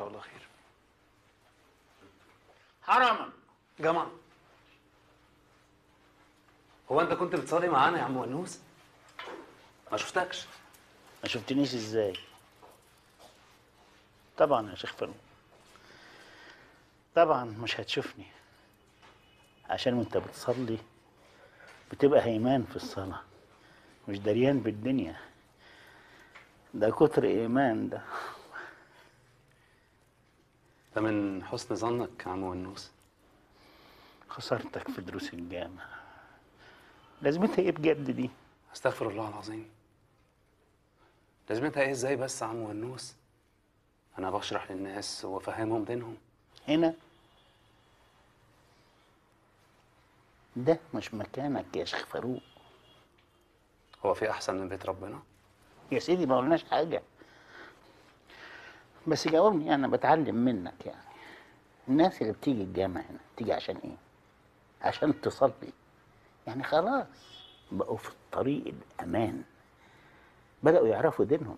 شاء الله خير. حرما جماعة هو أنت كنت بتصلي معانا يا عم ونوس؟ ما شفتكش. ما شفتنيش إزاي؟ طبعا يا شيخ فاروق طبعا مش هتشوفني. عشان وأنت بتصلي بتبقى هيمان في الصلاة مش دريان بالدنيا. ده كتر إيمان ده. ده من حسن ظنك يا عم ونوس خسارتك في دروس الجامعة. لازمتها إيه بجد دي؟ أستغفر الله العظيم. لازمتها إيه؟ إزاي بس يا عم ونوس أنا بشرح للناس وأفهمهم دينهم. هنا. ده مش مكانك يا شيخ فاروق. هو في أحسن من بيت ربنا؟ يا سيدي ما قلناش حاجة. بس جاوبني أنا بتعلم منك يعني. الناس اللي بتيجي الجامع هنا تيجي عشان إيه؟ عشان تصلي. يعني خلاص بقوا في الطريق الأمان. بدأوا يعرفوا دينهم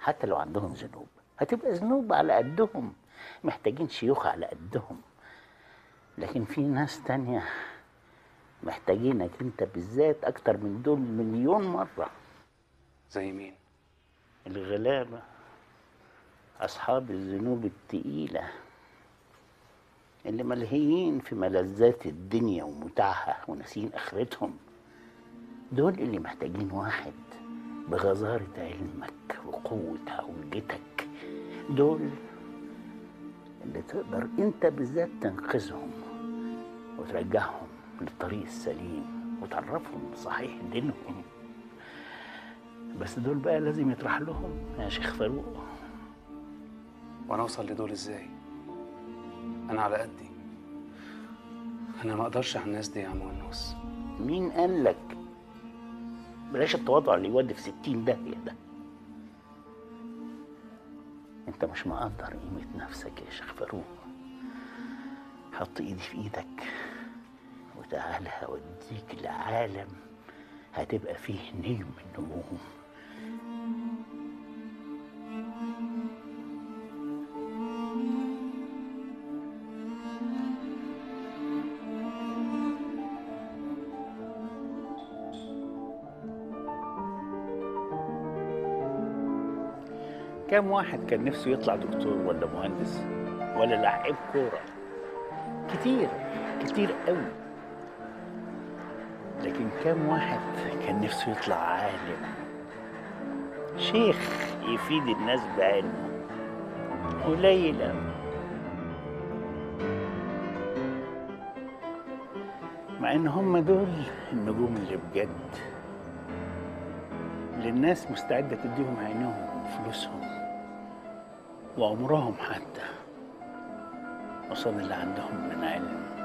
حتى لو عندهم ذنوب. هتبقى ذنوب على قدهم. محتاجين شيوخ على قدهم. لكن في ناس تانية محتاجينك أنت بالذات أكتر من دول مليون مرة. زي مين؟ الغلابة. أصحاب الذنوب التقيلة اللي ملهيين في ملذات الدنيا ومتاعها وناسين آخرتهم. دول اللي محتاجين واحد بغزارة علمك وقوة حجتك دول اللي تقدر انت بالذات تنقذهم وترجعهم للطريق السليم وتعرفهم صحيح دينهم. بس دول بقى لازم يطرح لهم يا شيخ فاروق. وأنا اوصل لدول إزاي؟ أنا على قدي. أنا ما أقدرش على الناس دي يا عم ونوس. مين قال لك؟ بلاش التواضع اللي يودي في ستين داهية ده. انت مش مقدر قيمة نفسك يا شيخ فاروق. حط ايدي في إيدك وتعالى هوديك لعالم هتبقى فيه نجم النجوم. كم واحد كان نفسه يطلع دكتور ولا مهندس ولا لعيب كورة؟ كتير كتير قوي. لكن كم واحد كان نفسه يطلع عالم؟ شيخ يفيد الناس بعلمه قليل قوي مع إن هم دول النجوم اللي بجد. اللي الناس مستعدة تديهم عينهم. وفلوسهم وعمرهم حتى قصاد اللي عندهم من علم.